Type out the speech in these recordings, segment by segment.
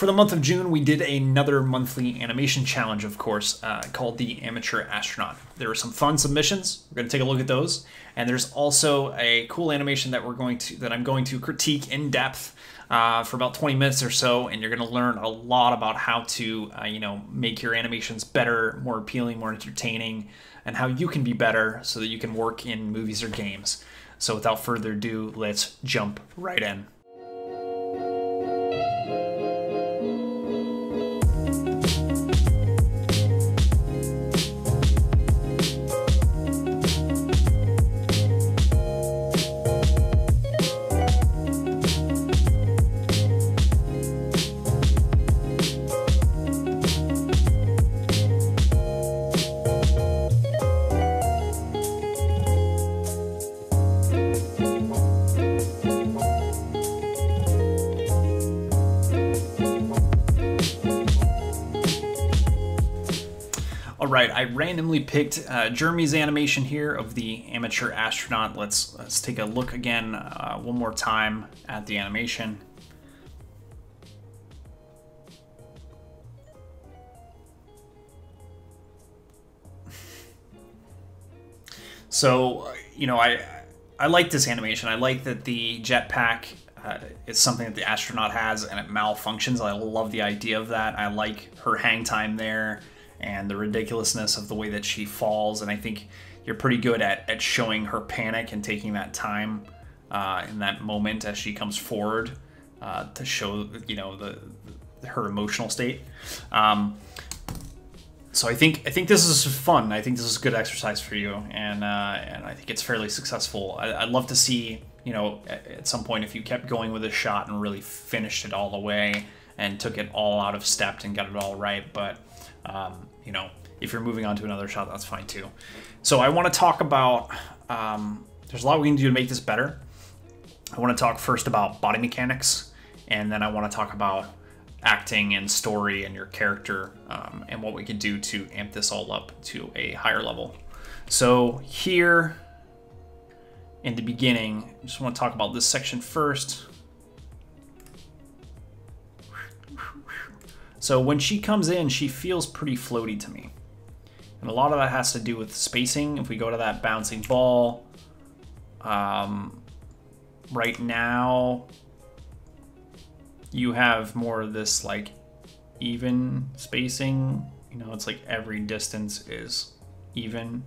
For the month of June, we did another monthly animation challenge, of course, uh, called the Amateur Astronaut. There were some fun submissions. We're going to take a look at those, and there's also a cool animation that we're going to that I'm going to critique in depth uh, for about 20 minutes or so, and you're going to learn a lot about how to, uh, you know, make your animations better, more appealing, more entertaining, and how you can be better so that you can work in movies or games. So without further ado, let's jump right in. Right, I randomly picked uh, Jeremy's animation here of the amateur astronaut. Let's let's take a look again uh, one more time at the animation. So, you know, I I like this animation. I like that the jetpack uh, is something that the astronaut has and it malfunctions. I love the idea of that. I like her hang time there and the ridiculousness of the way that she falls. And I think you're pretty good at, at showing her panic and taking that time uh, in that moment as she comes forward uh, to show, you know, the, the her emotional state. Um, so I think I think this is fun. I think this is a good exercise for you, and uh, and I think it's fairly successful. I, would love to see, you know, at, at some point if you kept going with a shot and really finished it all the way and took it all out of step and got it all right. But um, you know, if you're moving on to another shot, that's fine too. So I want to talk about, um, there's a lot we can do to make this better. I want to talk first about body mechanics, and then I want to talk about acting and story and your character um, and what we could do to amp this all up to a higher level. So here in the beginning, I just want to talk about this section first. So when she comes in, she feels pretty floaty to me. And a lot of that has to do with spacing. If we go to that bouncing ball, um, right now, you have more of this like even spacing. You know, it's like every distance is even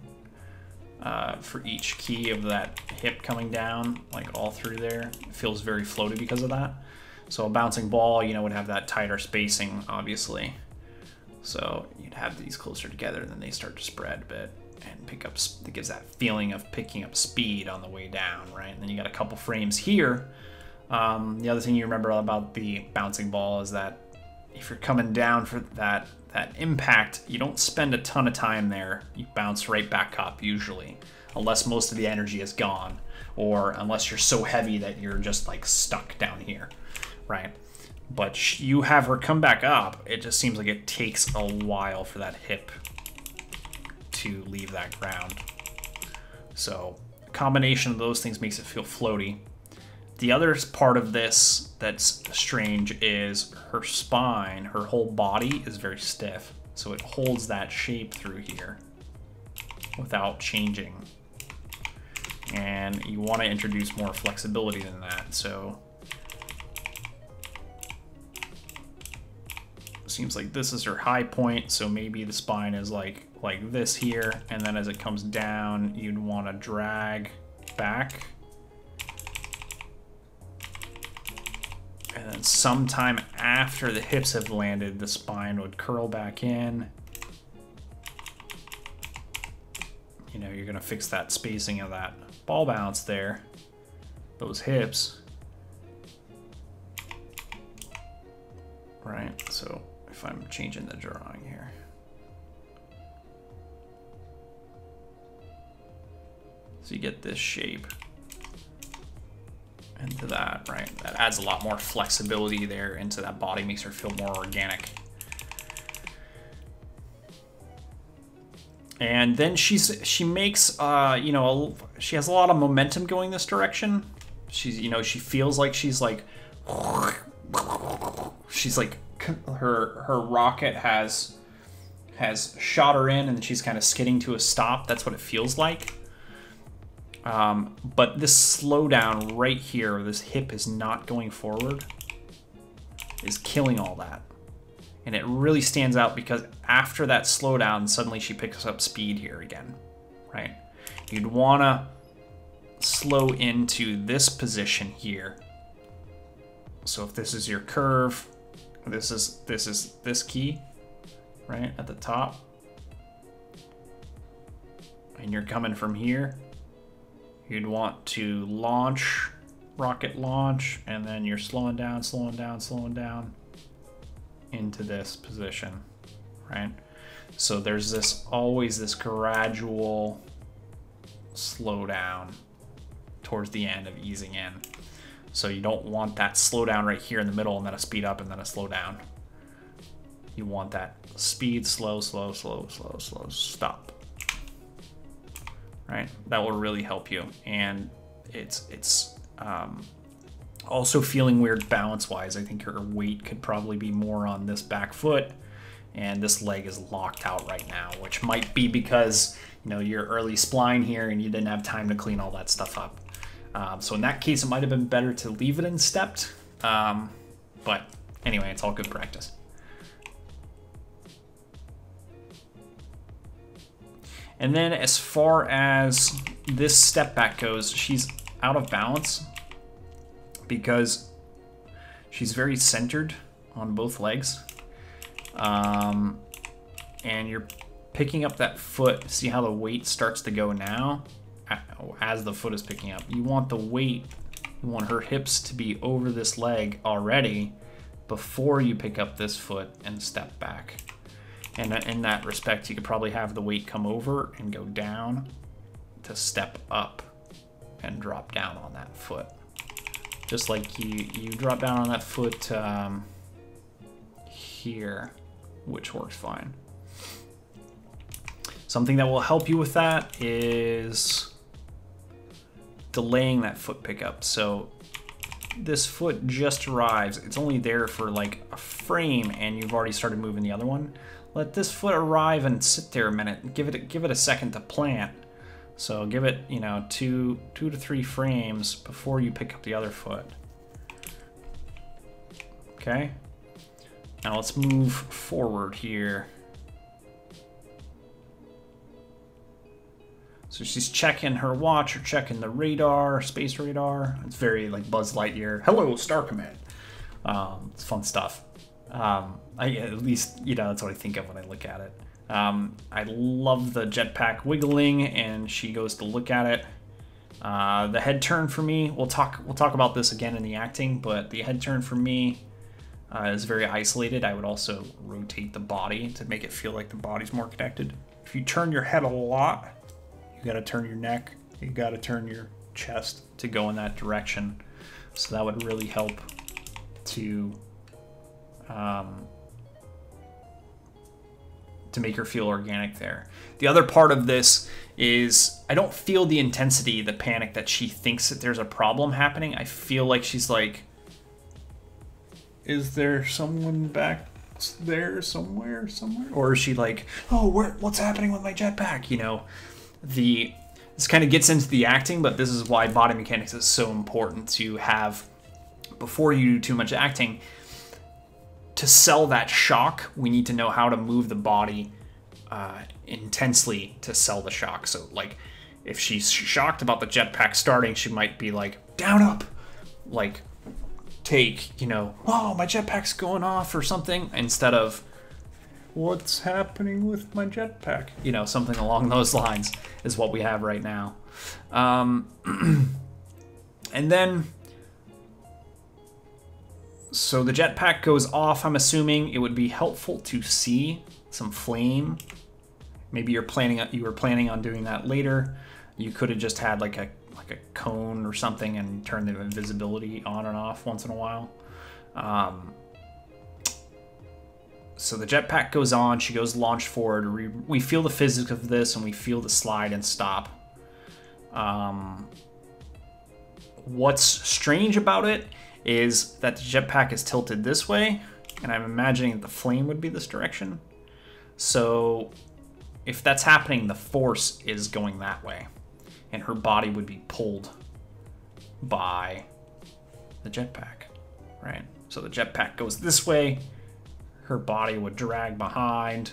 uh, for each key of that hip coming down, like all through there. It feels very floaty because of that. So a bouncing ball, you know, would have that tighter spacing, obviously. So you'd have these closer together, and then they start to spread a bit and pick up. It gives that feeling of picking up speed on the way down, right? And then you got a couple frames here. Um, the other thing you remember about the bouncing ball is that if you're coming down for that that impact, you don't spend a ton of time there. You bounce right back up usually, unless most of the energy is gone, or unless you're so heavy that you're just like stuck down here right? But you have her come back up. It just seems like it takes a while for that hip to leave that ground. So a combination of those things makes it feel floaty. The other part of this that's strange is her spine, her whole body is very stiff. So it holds that shape through here without changing. And you want to introduce more flexibility than that. So seems like this is her high point, so maybe the spine is like like this here, and then as it comes down, you'd want to drag back. And then sometime after the hips have landed, the spine would curl back in. You know, you're gonna fix that spacing of that ball bounce there, those hips. Right, so I'm changing the drawing here. So you get this shape into that, right? That adds a lot more flexibility there into that body, makes her feel more organic. And then she's she makes uh, you know a, she has a lot of momentum going this direction. She's you know she feels like she's like she's like her her rocket has has shot her in and she's kind of skidding to a stop. That's what it feels like. Um, but this slowdown right here, this hip is not going forward, is killing all that. And it really stands out because after that slowdown, suddenly she picks up speed here again, right? You'd want to slow into this position here. So if this is your curve, this is this is this key, right at the top, and you're coming from here, you'd want to launch, rocket launch, and then you're slowing down, slowing down, slowing down into this position, right? So there's this always this gradual slowdown towards the end of easing in. So you don't want that slowdown right here in the middle and then a speed up and then a slow down. You want that speed, slow, slow, slow, slow, slow, stop. Right? That will really help you. And it's it's um, also feeling weird balance-wise. I think your weight could probably be more on this back foot and this leg is locked out right now, which might be because you know you're early spline here and you didn't have time to clean all that stuff up. Um, so in that case, it might have been better to leave it in stepped. Um, but anyway, it's all good practice. And then as far as this step back goes, she's out of balance because she's very centered on both legs. Um, and you're picking up that foot. See how the weight starts to go now as the foot is picking up. You want the weight, you want her hips to be over this leg already before you pick up this foot and step back. And in that respect, you could probably have the weight come over and go down to step up and drop down on that foot. Just like you, you drop down on that foot um, here, which works fine. Something that will help you with that is delaying that foot pickup. So this foot just arrives. It's only there for like a frame and you've already started moving the other one. Let this foot arrive and sit there a minute. Give it give it a second to plant. So give it, you know, two two to three frames before you pick up the other foot. Okay. Now let's move forward here. So she's checking her watch or checking the radar, space radar. It's very like Buzz Lightyear. Hello, Star Command. Um, it's fun stuff. Um, I, at least, you know, that's what I think of when I look at it. Um, I love the jetpack wiggling, and she goes to look at it. Uh, the head turn for me, we'll talk we'll talk about this again in the acting, but the head turn for me uh, is very isolated. I would also rotate the body to make it feel like the body's more connected. If you turn your head a lot, you got to turn your neck. You got to turn your chest to go in that direction. So that would really help to um, to make her feel organic there. The other part of this is I don't feel the intensity, the panic that she thinks that there's a problem happening. I feel like she's like, is there someone back there somewhere, somewhere? Or is she like, oh, where, what's happening with my jetpack? You know, the this kind of gets into the acting, but this is why body mechanics is so important to have before you do too much acting. To sell that shock, we need to know how to move the body uh, intensely to sell the shock. So, like, if she's shocked about the jetpack starting, she might be like, down up, like, take, you know, oh, my jetpack's going off or something, instead of, what's happening with my jetpack? You know, something along those lines is what we have right now. Um, and then, so the jetpack goes off. I'm assuming it would be helpful to see some flame. Maybe you're planning you were planning on doing that later. You could have just had like a like a cone or something and turn the invisibility on and off once in a while. Um, so the jetpack goes on, she goes launch forward. We, we feel the physics of this and we feel the slide and stop. Um, what's strange about it is that the jetpack is tilted this way and I'm imagining the flame would be this direction. So if that's happening, the force is going that way, and her body would be pulled by the jetpack, right? So the jetpack goes this way, her body would drag behind,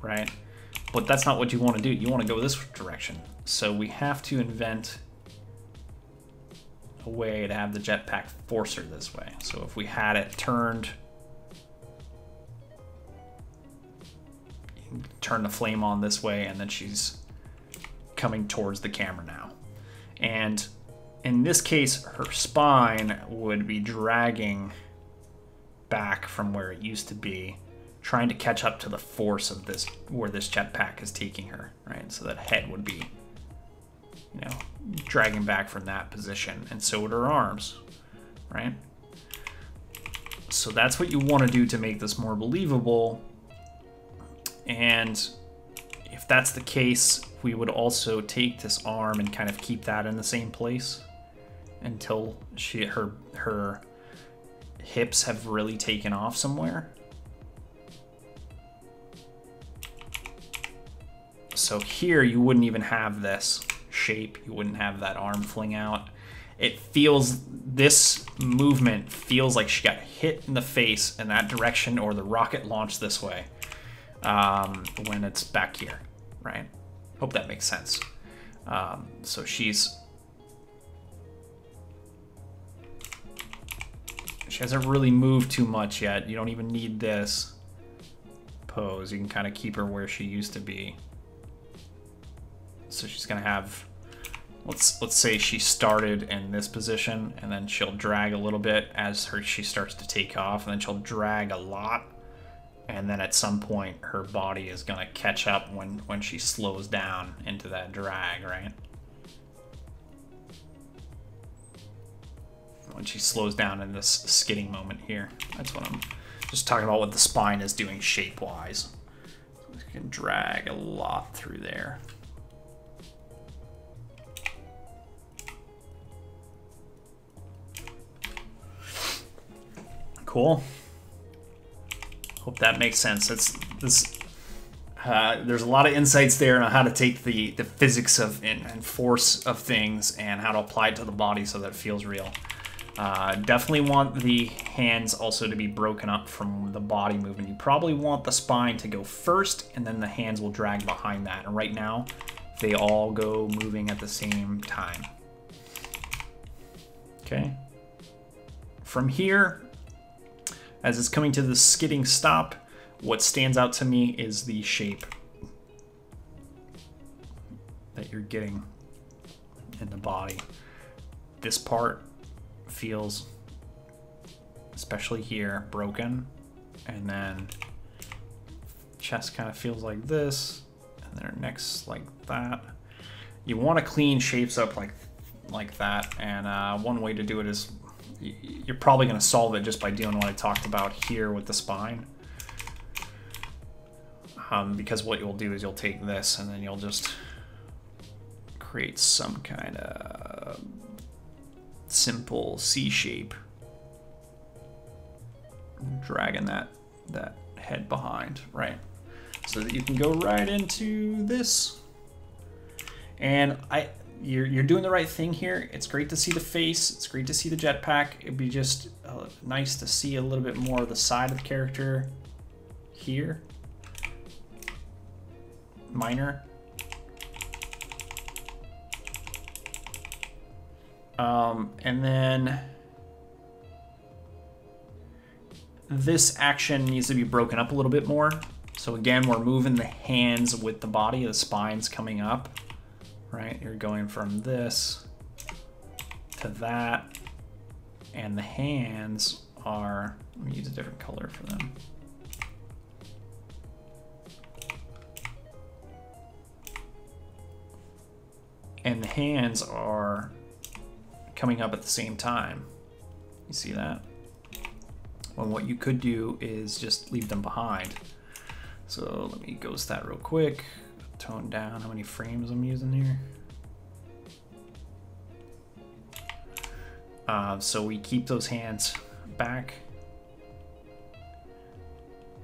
right? But that's not what you want to do. You want to go this direction. So we have to invent a way to have the jetpack force her this way. So if we had it turned, turn the flame on this way, and then she's coming towards the camera now. And in this case, her spine would be dragging back from where it used to be, trying to catch up to the force of this, where this jetpack is taking her, right? So that head would be, you know, dragging back from that position, and so would her arms, right? So that's what you want to do to make this more believable. And if that's the case, we would also take this arm and kind of keep that in the same place until she her her hips have really taken off somewhere. So here you wouldn't even have this shape. You wouldn't have that arm fling out. It feels, this movement feels like she got hit in the face in that direction or the rocket launched this way um, when it's back here, right? Hope that makes sense. Um, so she's She hasn't really moved too much yet. You don't even need this pose. You can kind of keep her where she used to be. So she's gonna have, let's let's say she started in this position, and then she'll drag a little bit as her she starts to take off, and then she'll drag a lot, and then at some point her body is gonna catch up when when she slows down into that drag, right? When she slows down in this skidding moment here. That's what I'm just talking about what the spine is doing shape-wise. We can drag a lot through there. Cool. Hope that makes sense. It's this. Uh, there's a lot of insights there on how to take the the physics of and, and force of things and how to apply it to the body so that it feels real. Uh, definitely want the hands also to be broken up from the body movement. You probably want the spine to go first, and then the hands will drag behind that. And right now, they all go moving at the same time. Okay. From here, as it's coming to the skidding stop, what stands out to me is the shape that you're getting in the body. This part feels, especially here, broken. And then chest kind of feels like this, and then her neck's like that. You want to clean shapes up like like that, and uh, one way to do it is you're probably going to solve it just by doing what I talked about here with the spine. Um, because what you'll do is you'll take this and then you'll just create some kind of simple C shape. Dragging that that head behind, right? So that you can go right into this. And I you're, you're doing the right thing here. It's great to see the face. It's great to see the jetpack. It'd be just uh, nice to see a little bit more of the side of the character here. Minor. Um, and then this action needs to be broken up a little bit more. So again, we're moving the hands with the body, the spine's coming up, right? You're going from this to that, and the hands are, let me use a different color for them. And the hands are coming up at the same time. You see that? Well, what you could do is just leave them behind. So let me ghost that real quick. Tone down how many frames I'm using here. Uh, so we keep those hands back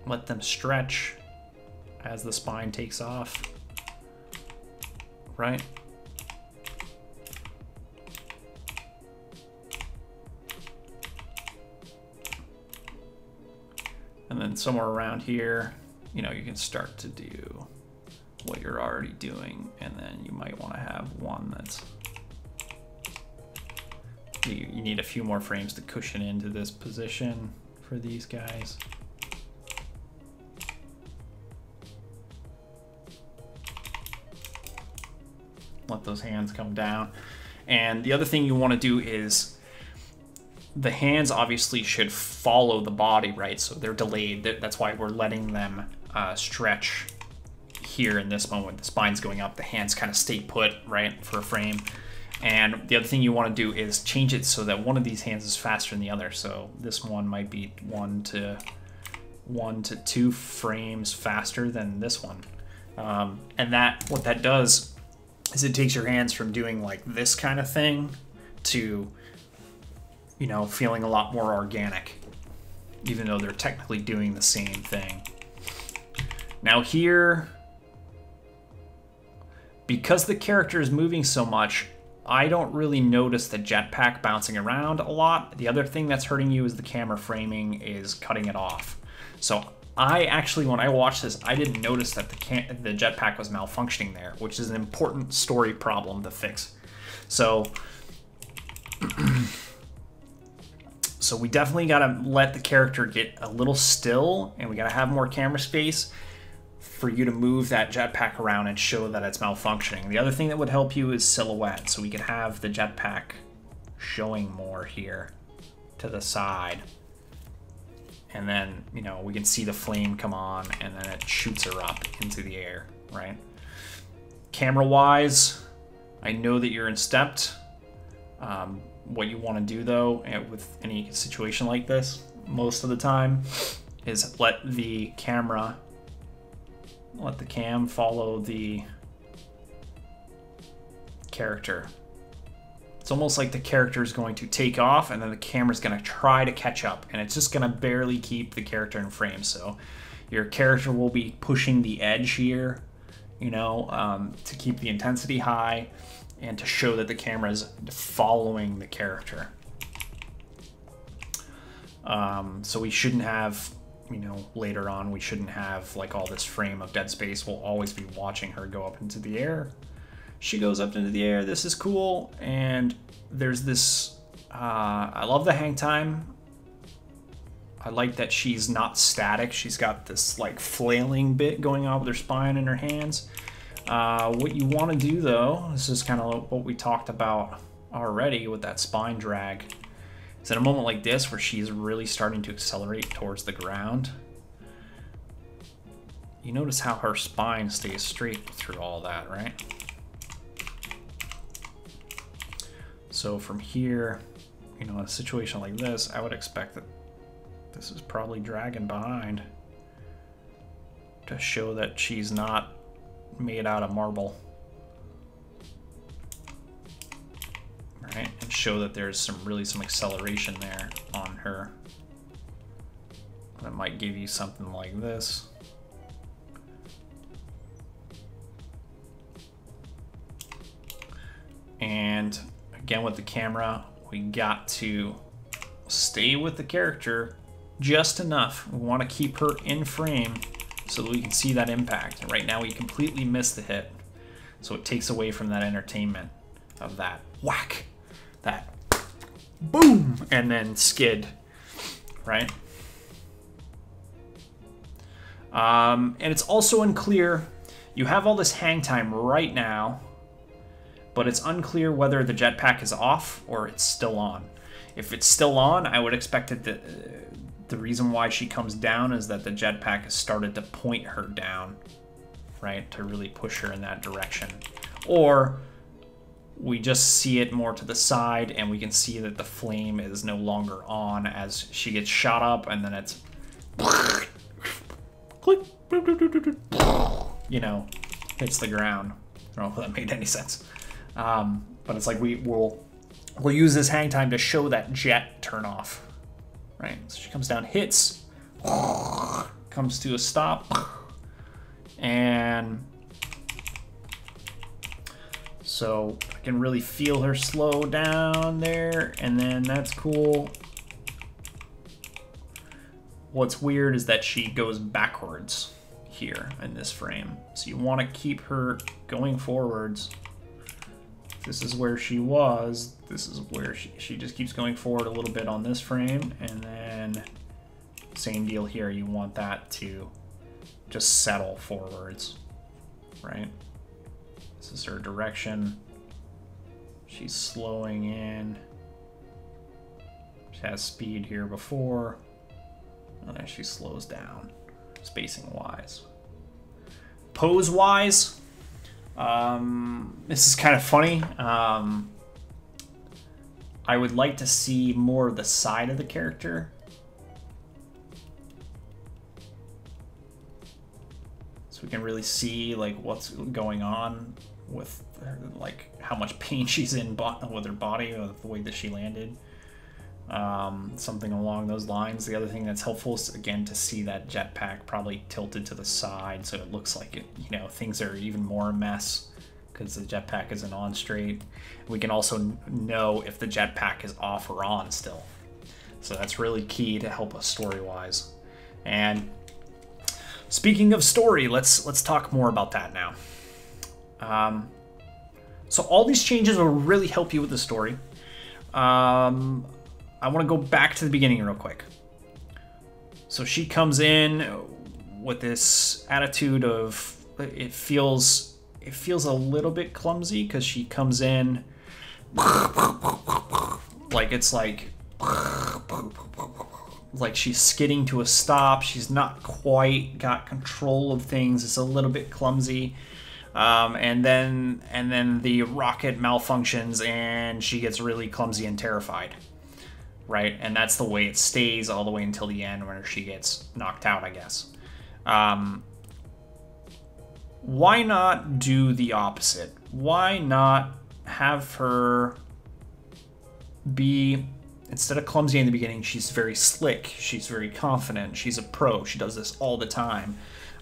let them stretch as the spine takes off, right? And then somewhere around here, you know, you can start to do what you're already doing. And then you might want to have one that's, you, you need a few more frames to cushion into this position for these guys. Let those hands come down. And the other thing you want to do is the hands obviously should follow the body, right? So they're delayed. That's why we're letting them uh, stretch here in this moment. The spine's going up, the hands kind of stay put, right, for a frame. And the other thing you want to do is change it so that one of these hands is faster than the other. So this one might be one to one to two frames faster than this one. Um, and that what that does is it takes your hands from doing like this kind of thing to you know, feeling a lot more organic, even though they're technically doing the same thing. Now here, because the character is moving so much, I don't really notice the jetpack bouncing around a lot. The other thing that's hurting you is the camera framing is cutting it off. So I actually, when I watched this, I didn't notice that the, the jetpack was malfunctioning there, which is an important story problem to fix. So So we definitely got to let the character get a little still and we got to have more camera space for you to move that jetpack around and show that it's malfunctioning. The other thing that would help you is silhouette. So we could have the jetpack showing more here to the side. And then, you know, we can see the flame come on and then it shoots her up into the air, right? Camera wise, I know that you're in stepped. Um, what you want to do though eh, with any situation like this most of the time is let the camera let the cam follow the character. It's almost like the character is going to take off and then the camera's going to try to catch up and it's just going to barely keep the character in frame. So your character will be pushing the edge here you know um, to keep the intensity high and to show that the camera is following the character. Um, so we shouldn't have, you know, later on, we shouldn't have like all this frame of dead space. We'll always be watching her go up into the air. She goes up into the air. This is cool. And there's this, uh, I love the hang time. I like that she's not static. She's got this like flailing bit going on with her spine and her hands. Uh, what you want to do though, this is kind of what we talked about already with that spine drag, is in a moment like this where she's really starting to accelerate towards the ground, you notice how her spine stays straight through all that, right? So from here, you know, a situation like this, I would expect that this is probably dragging behind to show that she's not made out of marble. Right, and show that there's some really some acceleration there on her. That might give you something like this. And again with the camera, we got to stay with the character just enough. We want to keep her in frame so that we can see that impact. And right now we completely miss the hit. So it takes away from that entertainment of that whack, that boom, and then skid, right? Um, and it's also unclear, you have all this hang time right now, but it's unclear whether the jetpack is off or it's still on. If it's still on, I would expect it to, the reason why she comes down is that the jetpack has started to point her down, right? To really push her in that direction. Or we just see it more to the side and we can see that the flame is no longer on as she gets shot up and then it's you know hits the ground i don't know if that made any sense um, but it's like we will we'll use this hang time to show that jet turn off right? So she comes down, hits, comes to a stop. And so I can really feel her slow down there, and then that's cool. What's weird is that she goes backwards here in this frame. So you want to keep her going forwards. This is where she was. This is where she, she just keeps going forward a little bit on this frame. And then same deal here. You want that to just settle forwards, right? This is her direction. She's slowing in. She has speed here before. And then she slows down, spacing wise. Pose wise, um, this is kind of funny. Um, I would like to see more of the side of the character. So we can really see like what's going on with like how much pain she's in with her body, with the way that she landed. Um, something along those lines. The other thing that's helpful is again to see that jetpack probably tilted to the side, so it looks like it. You know, things are even more a mess because the jetpack isn't on straight. We can also know if the jetpack is off or on still. So that's really key to help us story-wise. And speaking of story, let's let's talk more about that now. Um, so all these changes will really help you with the story. Um, I want to go back to the beginning real quick. So she comes in with this attitude of it feels it feels a little bit clumsy because she comes in like it's like like she's skidding to a stop. She's not quite got control of things. It's a little bit clumsy. Um, and then and then the rocket malfunctions and she gets really clumsy and terrified right? And that's the way it stays all the way until the end where she gets knocked out i guess. Um, why not do the opposite? Why not have her be instead of clumsy in the beginning she's very slick she's very confident she's a pro she does this all the time.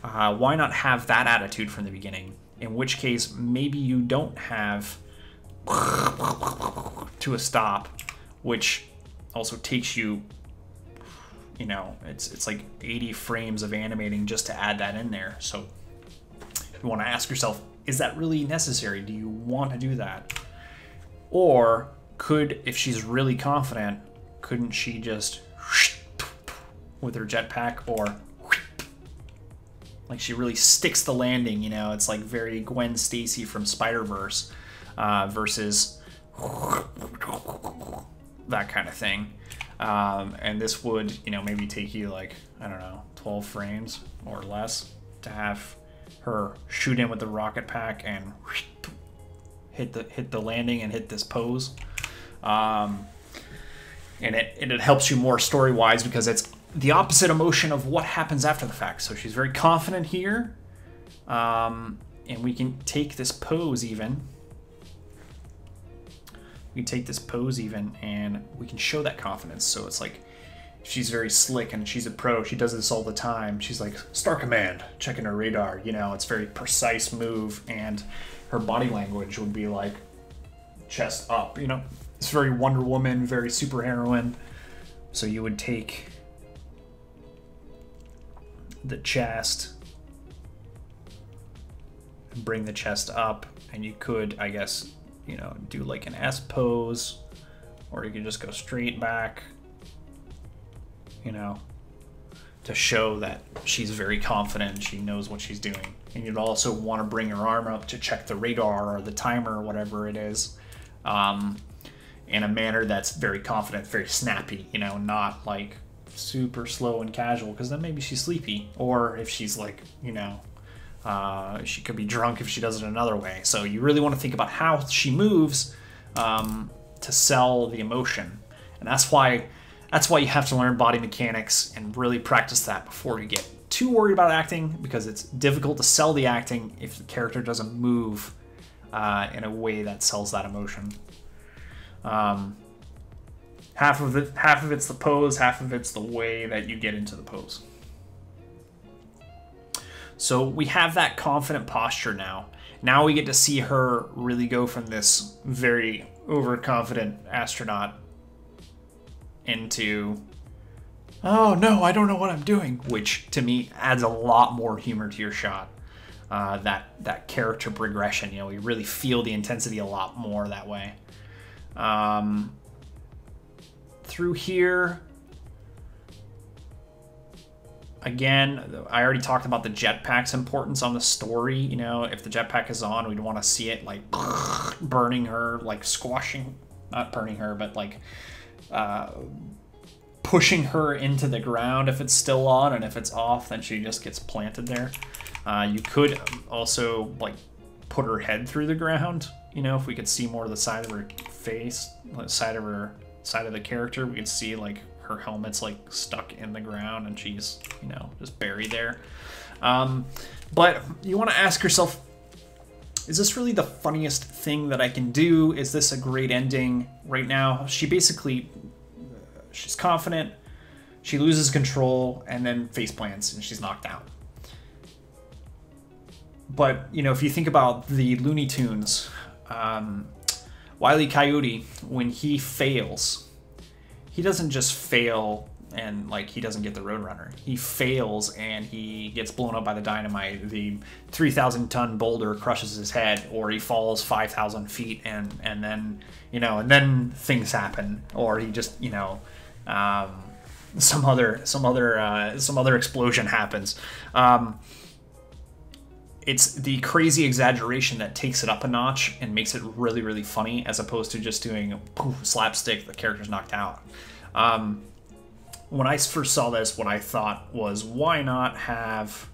Uh, why not have that attitude from the beginning? In which case maybe you don't have to a stop, which also takes you, you know, it's it's like 80 frames of animating just to add that in there. So you want to ask yourself, is that really necessary? Do you want to do that? Or could, if she's really confident, couldn't she just with her jetpack or like she really sticks the landing. You know, it's like very Gwen Stacy from Spider Verse uh, versus that kind of thing. Um, and this would, you know, maybe take you like I don't know, 12 frames or less to have her shoot in with the rocket pack and hit the hit the landing and hit this pose. Um, and it, it helps you more story wise because it's the opposite emotion of what happens after the fact. So she's very confident here. Um, and we can take this pose even. We can take this pose even and we can show that confidence. So it's like she's very slick and she's a pro. She does this all the time. She's like, Star Command, checking her radar. You know, it's very precise move and her body language would be like chest up, you know. It's very Wonder Woman, very super heroine. So you would take the chest and bring the chest up and you could i guess you know do like an s pose or you can just go straight back you know to show that she's very confident she knows what she's doing. And you'd also want to bring your arm up to check the radar or the timer or whatever it is um, in a manner that's very confident very snappy you know not like super slow and casual because then maybe she's sleepy. Or if she's like you know uh, she could be drunk if she does it another way. So you really want to think about how she moves um, to sell the emotion. And that's why that's why you have to learn body mechanics and really practice that before you get too worried about acting because it's difficult to sell the acting if the character doesn't move uh, in a way that sells that emotion. Um, half of it half of it's the pose half of it's the way that you get into the pose So we have that confident posture now. Now we get to see her really go from this very overconfident astronaut into oh no, I don't know what I'm doing, which to me adds a lot more humor to your shot. Uh, that that character progression, you know, we really feel the intensity a lot more that way. Um, through here, again, I already talked about the jetpack's importance on the story. You know, if the jetpack is on, we'd want to see it like burning her, like squashing, not burning her, but like uh, pushing her into the ground if it's still on, and if it's off, then she just gets planted there. Uh, you could also like put her head through the ground. You know, if we could see more of the side of her face, side of her side of the character, we could see like her helmet's like stuck in the ground and she's you know just buried there. Um, but you want to ask yourself, is this really the funniest thing that I can do? Is this a great ending right now? She basically, she's confident, she loses control, and then face plants and she's knocked out. But, you know, if you think about the Looney Tunes, um, Wiley Coyote, when he fails, he doesn't just fail and like he doesn't get the Roadrunner. He fails and he gets blown up by the dynamite. The 3,000 ton boulder crushes his head, or he falls 5,000 feet and and then you know and then things happen, or he just you know. Um, some other some other uh, some other explosion happens. Um, it's the crazy exaggeration that takes it up a notch and makes it really really funny as opposed to just doing poof, slapstick the character's knocked out. Um, when i first saw this what i thought was why not have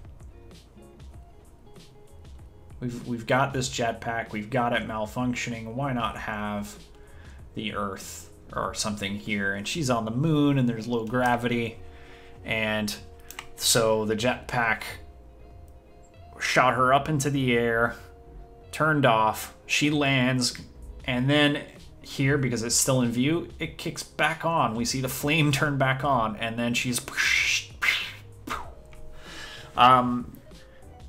we've, we've got this jetpack we've got it malfunctioning why not have the earth or something here? And she's on the moon and there's low gravity. And so the jetpack shot her up into the air, turned off. She lands, and then here, because it's still in view, it kicks back on. We see the flame turn back on, and then she's. Um,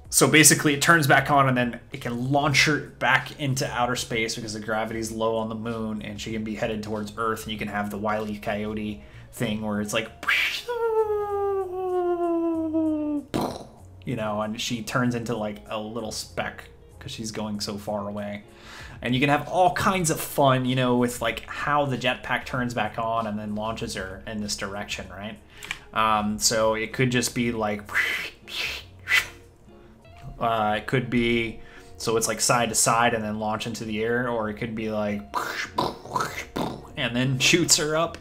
so basically, it turns back on, and then it can launch her back into outer space because the gravity's low on the moon, and she can be headed towards Earth, and you can have the Wily Coyote thing where it's like you know, and she turns into like a little speck because she's going so far away. And you can have all kinds of fun, you know, with like how the jetpack turns back on and then launches her in this direction, right? Um, so it could just be like, uh, it could be, so it's like side to side and then launch into the air, or it could be like, and then shoots her up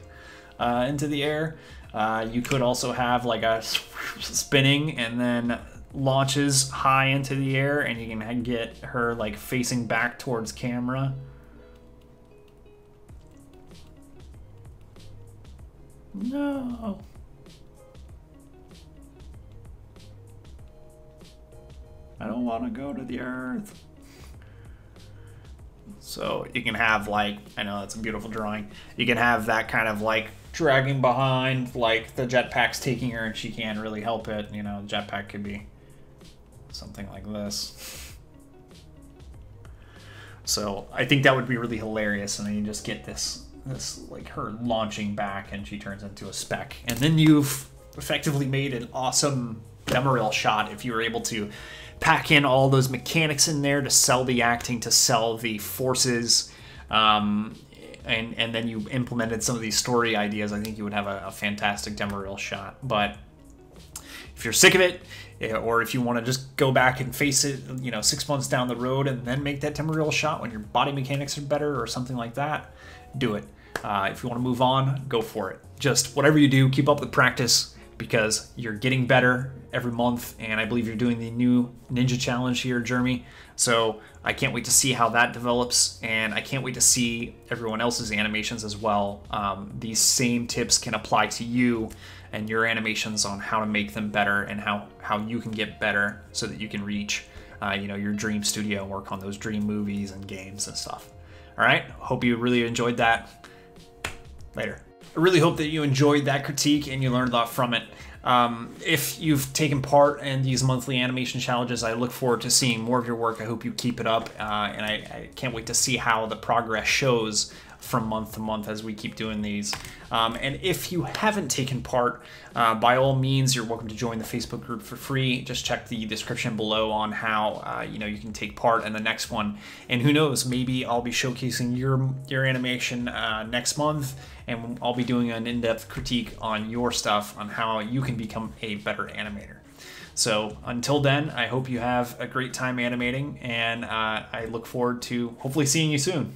uh, into the air. Uh, you could also have like a spinning and then launches high into the air and you can get her like facing back towards camera. No. I don't want to go to the earth. So you can have like, I know that's a beautiful drawing. You can have that kind of like dragging behind, like the jetpack's taking her and she can't really help it. You know, jetpack could be something like this. So I think that would be really hilarious, and then you just get this this like her launching back, and she turns into a speck, and then you've effectively made an awesome demo reel shot if you were able to pack in all those mechanics in there to sell the acting, to sell the forces, um, and and then you implemented some of these story ideas. I think you would have a, a fantastic demo reel shot, but if you're sick of it, or if you want to just go back and face it, you know, six months down the road and then make that temporal shot when your body mechanics are better or something like that, do it. Uh, if you want to move on, go for it. Just whatever you do, keep up with practice because you're getting better every month, and I believe you're doing the new Ninja Challenge here, Jeremy. So I can't wait to see how that develops, and I can't wait to see everyone else's animations as well. Um, these same tips can apply to you and your animations on how to make them better and how, how you can get better so that you can reach uh, you know your dream studio and work on those dream movies and games and stuff. All right, hope you really enjoyed that. Later. I really hope that you enjoyed that critique and you learned a lot from it. Um, if you've taken part in these monthly animation challenges, I look forward to seeing more of your work. I hope you keep it up, uh, and I, I, can't wait to see how the progress shows from month to month as we keep doing these. Um, and if you haven't taken part, uh, by all means, you're welcome to join the Facebook group for free. Just check the description below on how uh, you know you can take part in the next one. And who knows, maybe I'll be showcasing your your animation uh, next month, and I'll be doing an in-depth critique on your stuff on how you can become a better animator. So until then, I hope you have a great time animating, and uh, I look forward to hopefully seeing you soon.